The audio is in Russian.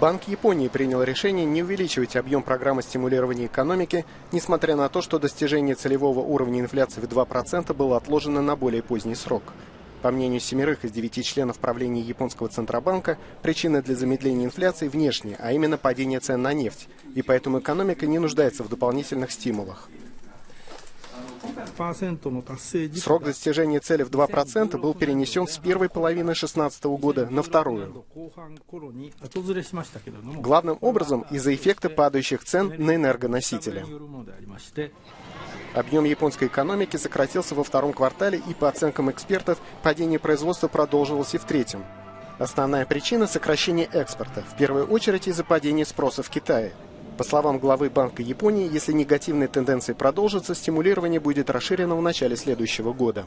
Банк Японии принял решение не увеличивать объем программы стимулирования экономики, несмотря на то, что достижение целевого уровня инфляции в 2% было отложено на более поздний срок. По мнению семерых из девяти членов правления японского Центробанка, причина для замедления инфляции внешняя, а именно падение цен на нефть, и поэтому экономика не нуждается в дополнительных стимулах. Срок достижения цели в 2% был перенесен с первой половины 2016 года на вторую. Главным образом из-за эффекта падающих цен на энергоносители. Объем японской экономики сократился во втором квартале и, по оценкам экспертов, падение производства продолжилось и в третьем. Основная причина – сокращение экспорта, в первую очередь из-за падения спроса в Китае – по словам главы Банка Японии, если негативные тенденции продолжатся, стимулирование будет расширено в начале следующего года.